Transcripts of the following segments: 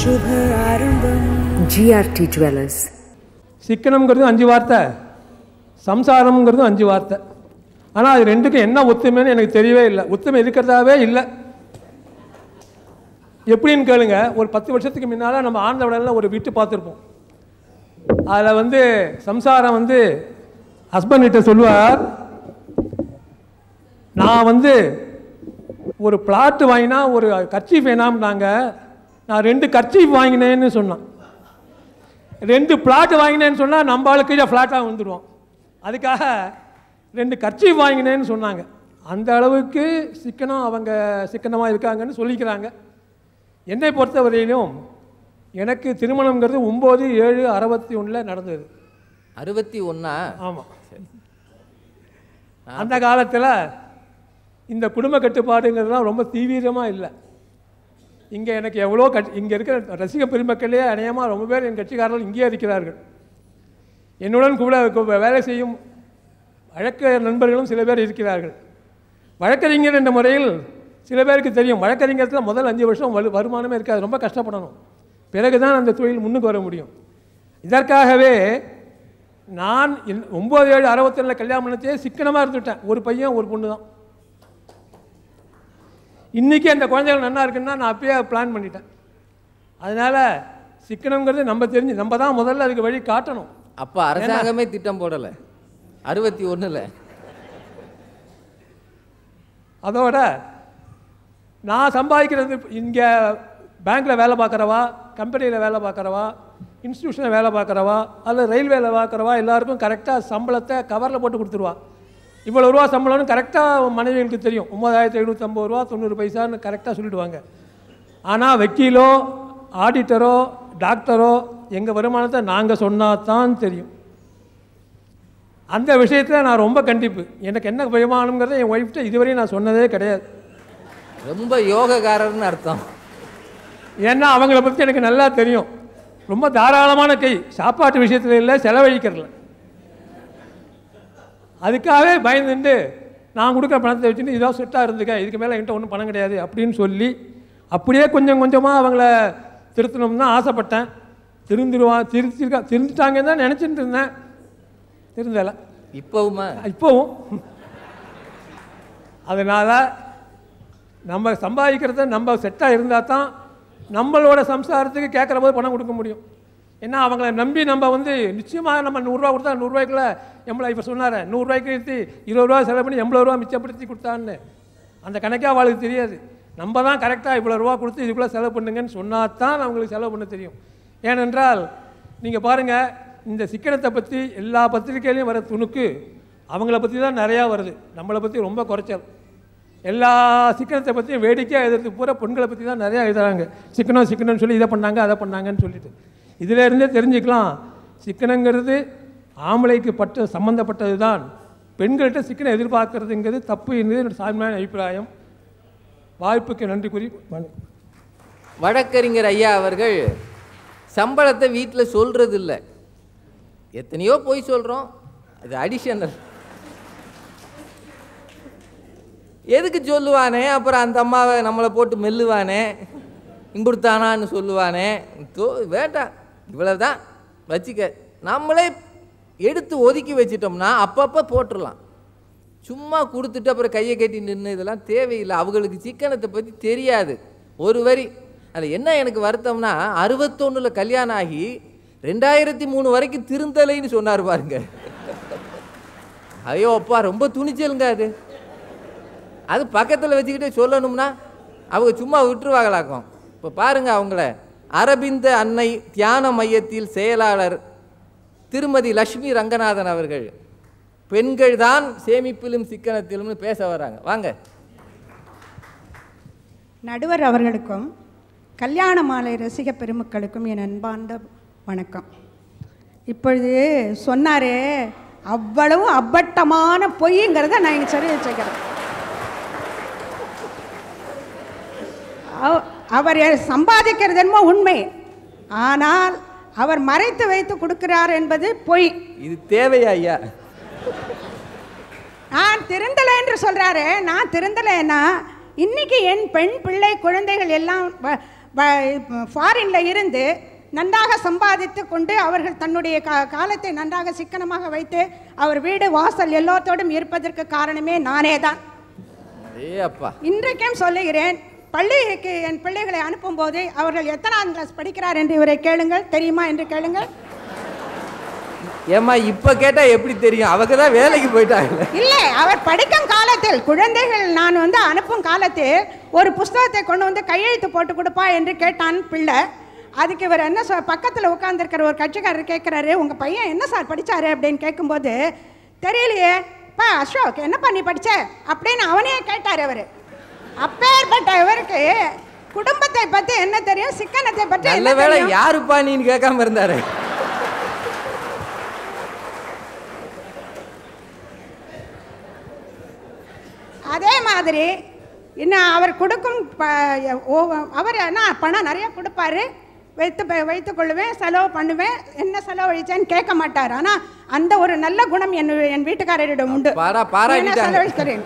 சுப ஆரம்பம் GRT jewellers சிக்கனம்ங்கிறது அஞ்சு வார்த்தை சம்சாரம்ங்கிறது அஞ்சு வார்த்தை. ஆனால் அது ரெண்டுக்கும் என்ன ஒத்துமைன்னு எனக்கு தெரியவே இல்லை. ஒத்துமை இருக்கிறதாவே இல்லை. எப்படின்னு கேளுங்க ஒரு பத்து வருஷத்துக்கு முன்னால் நம்ம ஆனந்தவடலில் ஒரு வீட்டு பார்த்துருப்போம். அதில் வந்து சம்சாரம் வந்து ஹஸ்பண்ட் கிட்ட சொல்லுவார் நான் வந்து ஒரு பிளாட்டு வாங்கினா ஒரு கட்சி வேணாம்னாங்க. நான் ரெண்டு கர்ச்சீஃப் வாங்கினேன்னு சொன்னான். ரெண்டு பிளாட் வாங்கினேன்னு சொன்னால் நம்ம ஆளு கீழே ஃப்ளாட்டாக வந்துடுவோம் அதுக்காக ரெண்டு கர்ச்சீஃப் வாங்கினேன்னு சொன்னாங்க. அந்த அளவுக்கு சிக்கனம் அவங்க சிக்கனமாக இருக்காங்கன்னு சொல்லிக்கிறாங்க. என்னை பொறுத்தவரையிலும் எனக்கு திருமணங்கிறது ஒம்பது ஏழு அறுபத்தி ஒன்றில் நடந்தது. அறுபத்தி ஒன்றா ஆமாம் அந்த காலத்தில் இந்த குடும்ப கட்டுப்பாடுங்கிறதுலாம் ரொம்ப தீவிரமாக இல்லை. இங்கே எனக்கு எவ்வளோ கட்சி இங்கே இருக்கிற ரசிக பெருமக்களே அநேகமாக ரொம்ப பேர் என் கட்சிக்காரர்கள் இங்கேயே இருக்கிறார்கள். என்னுடன் கூட வேலை செய்யும் வழக்க நண்பர்களும் சில பேர் இருக்கிறார்கள். வழக்கறிஞர் என்ற முறையில் சில பேருக்கு தெரியும். வழக்கறிஞரத்தில் முதல் அஞ்சு வருஷம் வலு வருமானமே இருக்காது. ரொம்ப கஷ்டப்படணும். பிறகு தான் அந்த தொழில் முன்னுக்கு வர முடியும். இதற்காகவே நான் என் ஒம்பது ஏழு அறுபத்தொன்னில் கல்யாணம் பண்ணத்தையே சிக்கனமாக இருந்துவிட்டேன் ஒரு பையன் ஒரு பொண்ணு தான் இன்றைக்கி அந்த குழந்தைகள் நல்லா இருக்குன்னா நான் அப்பயே பிளான் பண்ணிட்டேன். அதனால் சிக்கனங்கிறது நம்ம தெரிஞ்சு நம்ம தான் முதல்ல அதுக்கு வழி காட்டணும். அப்போ அரசாங்கமே திட்டம் போடலை. அறுபத்தி ஒன்றில் அதோட நான் சம்பாதிக்கிறது இங்கே பேங்க்கில் வேலை பார்க்குறவா கம்பெனியில் வேலை பார்க்குறவா இன்ஸ்டியூஷனில் வேலை பார்க்குறவா அல்லது ரயில்வேல பார்க்குறவா எல்லாருக்கும் கரெக்டாக சம்பளத்தை கவரில் போட்டு கொடுத்துருவா. இவ்வளோ ரூபா சம்பளம்னு கரெக்டாக மனைவிகளுக்கு தெரியும். ஒம்பதாயிரத்தி எழுநூற்றம்பது ரூபா தொண்ணூறு பைசான்னு கரெக்டாக சொல்லிடுவாங்க. ஆனால் வக்கீலோ ஆடிட்டரோ டாக்டரோ எங்கள் வருமானத்தை நாங்கள் சொன்னால் தான் தெரியும். அந்த விஷயத்தில் நான் ரொம்ப கண்டிப்பு. எனக்கு என்ன வருமானங்கிறத என் ஒய்ஃப்ட்ட இதுவரையும் நான் சொன்னதே கிடையாது. ரொம்ப யோகக்காரர்னு அர்த்தம். ஏன்னா அவங்கள பற்றி எனக்கு நல்லா தெரியும். ரொம்ப தாராளமான கை. சாப்பாட்டு விஷயத்தில் இல்லை செலவழிக்கிறதுல. அதுக்காகவே பயந்துட்டு நான் கொடுக்குற பணத்தை வச்சுட்டு இதோ செட்டாக இருந்துக்க இதுக்கு மேலே என்கிட்ட ஒன்றும் பணம் கிடையாது அப்படின்னு சொல்லி அப்படியே கொஞ்சம் கொஞ்சமாக அவங்கள திருத்தணும்னு தான் ஆசைப்பட்டேன். திருந்திடுவான் திருத்திருக்கா திருந்துட்டாங்கன்னு தான் நினச்சிட்டு இருந்தேன். திருந்தலை. இப்போவுமா? இப்போவும். அதனால் நம்ம சம்பாதிக்கிறத நம்ம செட்டாக இருந்தால் தான் நம்மளோட சம்சாரத்துக்கு கேட்குற போது பணம் கொடுக்க முடியும். ஏன்னா அவங்கள நம்பி நம்ம வந்து நிச்சயமாக நம்ம நூறுரூவா கொடுத்தா நூறுரூவாய்க்குள்ள எம்பளை இப்போ சொன்னார் நூறுரூவாய்க்கு எடுத்து இருபது ரூபா செலவு பண்ணி எண்பது ரூபா மிச்சப்படுத்தி கொடுத்தான்னு. அந்த கணக்கே அவளுக்கு தெரியாது. நம்ம தான் கரெக்டாக இவ்வளோ ரூபா கொடுத்து இதுக்குள்ளே செலவு பண்ணுங்கன்னு சொன்னால் தான் அவங்களுக்கு செலவு பண்ண தெரியும். ஏனென்றால் நீங்கள் பாருங்கள் இந்த சிக்கனத்தை பற்றி எல்லா பத்திரிக்கையிலையும் வர துணுக்கு அவங்கள பற்றி தான் நிறையா வருது. நம்மளை பற்றி ரொம்ப குறைச்சல். எல்லா சிக்கனத்தை பற்றியும் வேடிக்கையாக எழுதுறது பூரா பெண்களை பற்றி தான் நிறையா எழுதுறாங்க. சிக்கனம் சிக்கனம்னு சொல்லி இதை பண்ணாங்க அதை பண்ணாங்கன்னு சொல்லிட்டு. இதிலிருந்தே தெரிஞ்சுக்கலாம். சிக்கனங்கிறது ஆம்பளைக்கு பட்ட சம்மந்தப்பட்டது தான் பெண்கள்கிட்ட சிக்கனை எதிர்பார்க்கறதுங்கிறது தப்பு என்பது என்னோட சாமியான அபிப்பிராயம். வாய்ப்புக்கு நன்றி கூறி வழக்கறிஞர் ஐயா அவர்கள் சம்பளத்தை வீட்டில் சொல்கிறது இல்லை எத்தனையோ போய் சொல்கிறோம் அது அடிஷனல் எதுக்கு சொல்லுவானே? அப்புறம் அந்த அம்மாவை நம்மளை போட்டு மெல்லுவானே? இங்குடுத்தானான்னு சொல்லுவானே? தோ வேண்டாம். இவ்வளவுதான். வச்சுக்க நம்மளே எடுத்து ஒதுக்கி வச்சிட்டோம்னா அப்பப்போ போட்டுடலாம் சும்மா கொடுத்துட்டு அப்புறம் கையை கட்டி நின்று இதெல்லாம் தேவையில்லை. அவங்களுக்கு சிக்கனத்தை பற்றி தெரியாது. ஒரு வரி. அது என்ன எனக்கு வருத்தம்னா அறுபத்தொன்னில் கல்யாணம் ஆகி ரெண்டாயிரத்தி மூணு வரைக்கும் திருந்தலைன்னு சொன்னார் பாருங்க. ஐயோ அப்பா ரொம்ப துணிச்சலுங்க அது. அது பக்கத்தில் வச்சுக்கிட்டே சொல்லணும்னா அவங்க சும்மா விட்டுருவாங்களாக்கும். இப்போ பாருங்க அவங்கள. அரபிந்த அன்னை தியான மையத்தில் செயலாளர் திருமதி லட்சுமி ரங்கநாதன் அவர்கள். பெண்கள் தான் சேமிப்பிலும் சிக்கனத்திலும்னு பேச வராங்க. வாங்க. நடுவர் அவர்களுக்கும் கல்யாண மாலை ரசிக பெருமக்களுக்கும் என் அன்பார்ந்த வணக்கம். இப்பொழுது சொன்னாரே அவ்வளவு அப்பட்டமான பொய்ங்கிறத நான் இங்கே சொல்லி வச்சுக்கிறேன் அவ- அவர் சம்பாதிக்கிறது என்னமோ உண்மை. ஆனால் அவர் மறைத்து வைத்து கொடுக்கிறார் என்பது பொய். இது தேவையா ஐயா? நான் திருந்தலை என்று சொல்றாரு நான் திருந்தலைன்னா இன்னைக்கு என் பெண் பிள்ளை குழந்தைகள் எல்லாம் ஃபாரினில் இருந்து நன்றாக சம்பாதித்து கொண்டு அவர்கள் தன்னுடைய கா காலத்தை நன்றாக சிக்கனமாக வைத்து அவர் வீடு வாசல் எல்லாத்தோடும் இருப்பதற்கு காரணமே நானே தான் இன்றைக்கும் சொல்லுகிறேன் பள்ளிக்கு என் பிள்ளைகளை அனுப்பும்போது அவர்கள் எத்தனாம் கிளாஸ் படிக்கிறார் என்று இவரை கேளுங்கள். தெரியுமா என்று கேளுங்கள். ஏம்மா இப்போ கேட்டால் எப்படி தெரியும்? அவங்க தான் வேலைக்கு போயிட்டாங்க இல்லை அவர் படிக்கும் காலத்தில் குழந்தைகள் நான் வந்து அனுப்பும் காலத்தில் ஒரு புஸ்தகத்தை கொண்டு வந்து கையெழுத்து போட்டு கொடுப்பா என்று கேட்டான் பிள்ளை. அதுக்கு இவர் என்ன சொ பக்கத்தில் உட்காந்துருக்கிற ஒரு கட்சிக்காரர் கேட்குறாரு உங்கள் பையன் என்ன சார் படித்தாரு அப்படின்னு கேட்கும்போது தெரியலையே. பா அசோக் என்னப்பா நீ படிச்ச? அப்படின்னு அவனே கேட்டார் அவர். அப்பேற்பட்ட இவருக்கு குடும்பத்தை பற்றி என்ன தெரியும்? சிக்கனத்தை பற்றி நல்ல தெரியும்? யாருப்பா நீன்னு கேட்காம இருந்தாரு? அதே மாதிரி இன்னும் அவர் கொடுக்கும் அவர் என்ன பணம் நிறைய கொடுப்பாரு. வைத்து வைத்துக் கொள்ளுவேன் செலவு பண்ணுவேன். என்ன செலவழிச்சேன்னு கேட்க மாட்டார். ஆனால் அந்த ஒரு நல்ல குணம் என் என் வீட்டுக்காரரிடம் உண்டு. செலவழிக்கிறேன்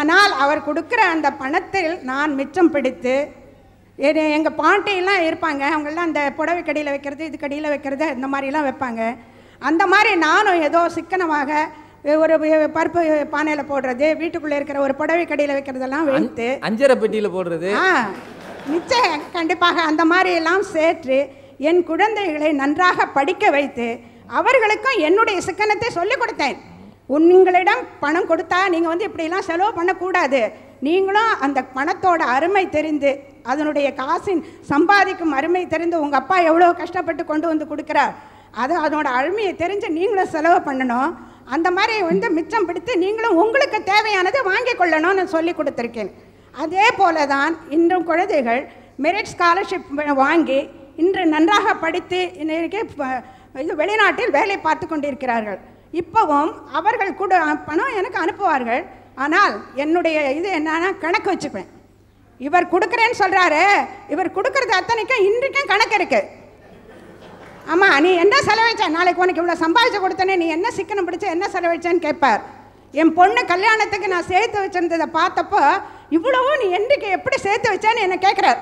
ஆனால் அவர் கொடுக்குற அந்த பணத்தில் நான் மிச்சம் பிடித்து எங்கள் பாட்டியெல்லாம் இருப்பாங்க அவங்கெல்லாம் அந்த புடவை கடியில் வைக்கிறது இது கடியில் வைக்கிறது இந்த மாதிரிலாம் வைப்பாங்க. அந்த மாதிரி நானும் ஏதோ சிக்கனமாக ஒரு பருப்பு பானையில் போடுறது வீட்டுக்குள்ளே இருக்கிற ஒரு புடவை கடியில் வைக்கிறதெல்லாம் வைத்து அஞ்சரை பெட்டியில் போடுறது? ஆ நிச்சயம் கண்டிப்பாக அந்த மாதிரி எல்லாம் சேர்த்து என் குழந்தைகளை நன்றாக படிக்க வைத்து அவர்களுக்கும் என்னுடைய சிக்கனத்தை சொல்லிக் கொடுத்தேன். உங்களிடம் பணம் கொடுத்தா நீங்கள் வந்து இப்படிலாம் செலவு பண்ணக்கூடாது. நீங்களும் அந்த பணத்தோட அருமை தெரிந்து அதனுடைய காசின் சம்பாதிக்கும் அருமை தெரிந்து உங்கள் அப்பா எவ்வளோ கஷ்டப்பட்டு கொண்டு வந்து கொடுக்குறார். அது அதனோட அருமையை தெரிஞ்சு நீங்களும் செலவு பண்ணணும். அந்த மாதிரி வந்து மிச்சம் பிடித்து நீங்களும் உங்களுக்கு தேவையானதை வாங்கி கொள்ளணும்னு சொல்லி கொடுத்துருக்கேன். அதே போல தான் இன்றும் குழந்தைகள் மெரிட் ஸ்காலர்ஷிப் வாங்கி இன்று நன்றாக படித்து இன்றைக்கு இது வெளிநாட்டில் வேலை பார்த்து கொண்டிருக்கிறார்கள். இப்போவும் அவர்கள் கூட பணம் எனக்கு அனுப்புவார்கள். ஆனால் என்னுடைய இது என்னன்னா கணக்கு வச்சுப்பேன். இவர் கொடுக்குறேன்னு சொல்கிறாரு இவர் கொடுக்கறது அத்தனைக்கும் இன்றைக்கும் கணக்கு இருக்குது ஆமாம் நீ என்ன செலவழிச்ச? நாளைக்கு உனக்கு இவ்வளோ சம்பாதிச்சு கொடுத்தனே நீ என்ன சிக்கனம் பிடிச்ச என்ன செலவழிச்சேன்னு கேட்பார். என் பொண்ணு கல்யாணத்துக்கு நான் சேர்த்து வச்சிருந்ததை பார்த்தப்போ இவ்வளவோ நீ என்றைக்கு எப்படி சேர்த்து வச்சேன்னு என்னை கேட்குறார்.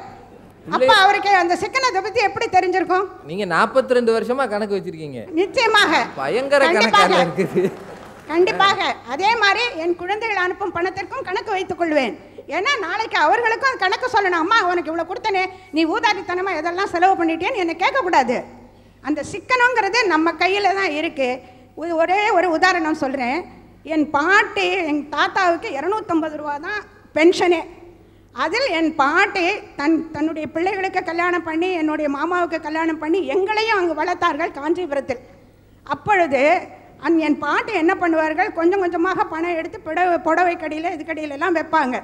அப்போ அவருக்கு அந்த சிக்கனத்தை பற்றி எப்படி தெரிஞ்சிருக்கும்? நீங்க 42 ரெண்டு வருஷமா கணக்கு வச்சிருக்கீங்க. நிச்சயமாக. பயங்கர. கணக்காக இருக்குது. கண்டிப்பாக. அதே மாதிரி என் குழந்தைகள் அனுப்பும் பணத்திற்கும் கணக்கு வைத்துக் கொள்வேன். ஏன்னா நாளைக்கு அவர்களுக்கும் அது கணக்கு சொல்லணும். அம்மா உனக்கு இவ்வளோ கொடுத்தனே நீ ஊதாரித்தனமாக எதெல்லாம் செலவு பண்ணிட்டேன்னு என்னை கேட்கக்கூடாது. அந்த சிக்கனங்கிறது நம்ம கையில் தான் இருக்குது ஒரே ஒரு உதாரணம் சொல்கிறேன் என் பாட்டி என் தாத்தாவுக்கு இரநூத்தம்பது ரூபா தான் பென்ஷனே. அதில் என் பாட்டி தன் தன்னுடைய பிள்ளைகளுக்கு கல்யாணம் பண்ணி என்னுடைய மாமாவுக்கு கல்யாணம் பண்ணி எங்களையும் அங்கு வளர்த்தார்கள் காஞ்சிபுரத்தில். அப்பொழுது அந் என் பாட்டி என்ன பண்ணுவார்கள்? கொஞ்சம் கொஞ்சமாக பணம் எடுத்து புடவை புடவை கடியில் இதுக்கடியிலெல்லாம் வைப்பாங்க.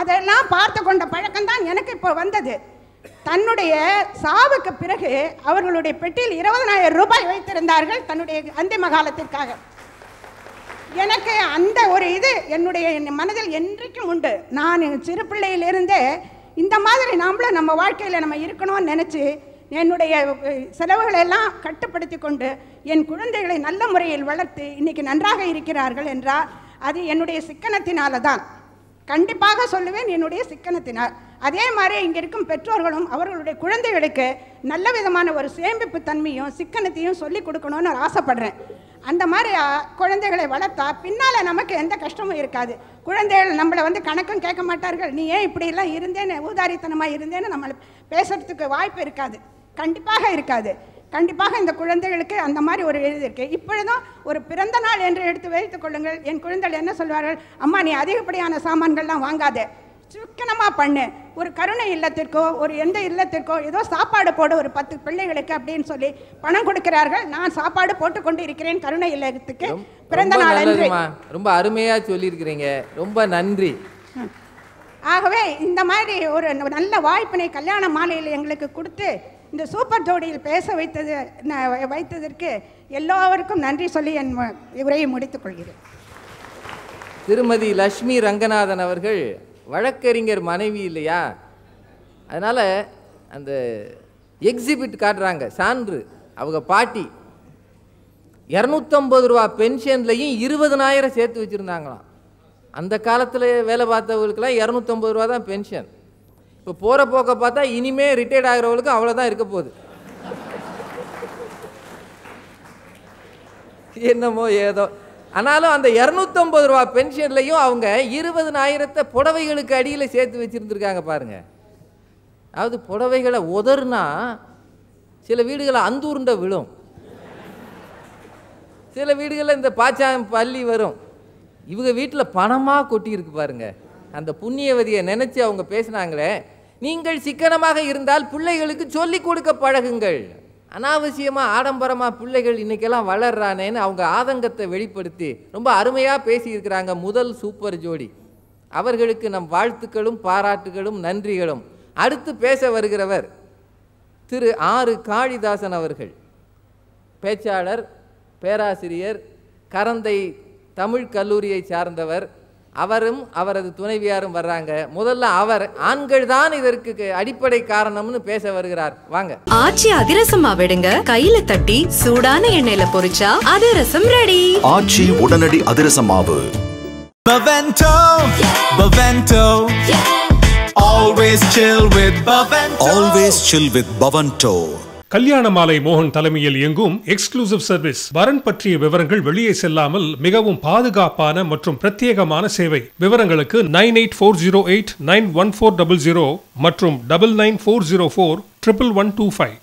அதெல்லாம் பார்த்து கொண்ட பழக்கம்தான் எனக்கு இப்போ வந்தது. தன்னுடைய சாவுக்கு பிறகு அவர்களுடைய பெட்டியில் இருபதனாயிரம் ரூபாய் வைத்திருந்தார்கள் தன்னுடைய அந்திம காலத்திற்காக எனக்கு அந்த ஒரு இது என்னுடைய என் மனதில் என்றைக்கும் உண்டு. நான் என் சிறு பிள்ளையிலிருந்தே இந்த மாதிரி நாமளும் நம்ம வாழ்க்கையில் நம்ம இருக்கணும்னு நினச்சி என்னுடைய அஹ், செலவுகளை எல்லாம் கட்டுப்படுத்தி கொண்டு என் குழந்தைகளை நல்ல முறையில் வளர்த்து இன்னைக்கு நன்றாக இருக்கிறார்கள் என்றால் அது என்னுடைய சிக்கனத்தினால தான். கண்டிப்பாக சொல்லுவேன் என்னுடைய சிக்கனத்தினால். அதே மாதிரி இங்கே இருக்கும் பெற்றோர்களும் அவர்களுடைய குழந்தைகளுக்கு நல்ல விதமான ஒரு சேமிப்பு தன்மையும் சிக்கனத்தையும் சொல்லி கொடுக்கணும்னு நான் ஆசைப்படுறேன். அந்த மாதிரி குழந்தைகளை வளர்த்தா பின்னால் நமக்கு எந்த கஷ்டமும் இருக்காது. குழந்தைகள் நம்மளை வந்து கணக்கும் கேட்க மாட்டார்கள். நீ ஏன் இப்படியெல்லாம் இருந்தேன்னு ஊதாரித்தனமாக இருந்தேன்னு நம்மளை பேசுறதுக்கு வாய்ப்பு இருக்காது. கண்டிப்பாக இருக்காது. கண்டிப்பாக இந்த குழந்தைகளுக்கு அந்த மாதிரி ஒரு இது இருக்குது இப்பொழுதும் ஒரு பிறந்த நாள் என்று எடுத்து வைத்துக் கொள்ளுங்கள். என் குழந்தைகள் என்ன சொல்வார்கள்? அம்மா நீ அதிகப்படியான சாமான்கள்லாம் வாங்காதே. சிக்கனமாக பண்ணு. ஒரு கருணை இல்லத்திற்கோ ஒரு எந்த இல்லத்திற்கோ ஏதோ சாப்பாடு போடு ஒரு பத்து பிள்ளைகளுக்கு அப்படின்னு சொல்லி பணம் கொடுக்கிறார்கள். நான் சாப்பாடு போட்டு கொண்டு இருக்கிறேன் கருணை இல்லத்துக்கு பிறந்த நாள் ரொம்ப அருமையா சொல்லியிருக்கிறீங்க. ரொம்ப நன்றி. ஆகவே இந்த மாதிரி ஒரு நல்ல வாய்ப்பினை கல்யாண மாலையில் எங்களுக்கு கொடுத்து இந்த சூப்பர் ஜோடியில் பேச வைத்தது வைத்ததற்கு எல்லோருக்கும் நன்றி சொல்லி என் உரையை முடித்துக் கொள்கிறேன். திருமதி லக்ஷ்மி ரங்கநாதன் அவர்கள் வழக்கறிஞர் மனைவி இல்லையா? அதனால் அந்த எக்ஸிபிட் காட்டுறாங்க சான்று. அவங்க பாட்டி இரநூத்தம்பது ரூபா பென்ஷன்லையும் இருபதனாயிரம் சேர்த்து வச்சுருந்தாங்களாம். அந்த காலத்தில் வேலை பார்த்தவங்களுக்கெல்லாம் இரநூத்தம்பது ரூபா தான் பென்ஷன். இப்போ போகிற போக்க பார்த்தா இனிமே ரிட்டையர்ட் ஆகிறவங்களுக்கு அவ்வளோதான் இருக்க போகுது. என்னமோ ஏதோ. ஆனாலும் அந்த இரநூத்தம்பது ரூபா பென்ஷன்லையும் அவங்க இருபதனாயிரத்தை புடவைகளுக்கு அடியில் சேர்த்து வச்சுருந்துருக்காங்க பாருங்கள் அதாவது புடவைகளை உதறுனா சில வீடுகளை அந்தூர்ண்ட விழும். சில வீடுகளில் இந்த பாச்சாம் பள்ளி வரும். இவங்க வீட்டில் பணமாக கொட்டியிருக்கு பாருங்க. அந்த புண்ணியவதியை நினச்சி அவங்க பேசினாங்களே நீங்கள் சிக்கனமாக இருந்தால் பிள்ளைகளுக்கு சொல்லிக் கொடுக்க பழகுங்கள். அனாவசியமாக ஆடம்பரமாக பிள்ளைகள் இன்னைக்கெல்லாம் வளர்றானேன்னு அவங்க ஆதங்கத்தை வெளிப்படுத்தி ரொம்ப அருமையாக பேசியிருக்கிறாங்க முதல் சூப்பர் ஜோடி. அவர்களுக்கு நம் வாழ்த்துக்களும் பாராட்டுகளும் நன்றிகளும். அடுத்து பேச வருகிறவர் திரு ஆறு காளிதாசன் அவர்கள். பேச்சாளர் பேராசிரியர் கரந்தை தமிழ் கல்லூரியை சார்ந்தவர். அவரும் அவரது துணைவியாரும் வர்றாங்க. முதல்ல அவர் ஆண்கள் தான் இதற்கு அடிப்படை காரணம்னு பேச வருகிறார். வாங்க. ஆச்சி அதிரசமா விடுங்க கையில தட்டி சூடான எண்ணெயில பொரிச்சா அதிரசம் ரெடி ஆச்சி உடனடி அதிரச மாவு. Bavento, Bavento. Always chill with Bavento. Always chill with Bavento Kalyana Malai மோகன் தலைமையில் இயங்கும் எக்ஸ்க்ளூசிவ் சர்வீஸ் வரன் பற்றிய விவரங்கள் வெளியே செல்லாமல் மிகவும் பாதுகாப்பான மற்றும் பிரத்யேகமான சேவை. விவரங்களுக்கு nine eight four zero eight nine one four double zero மற்றும் double nine four zero four triple one two five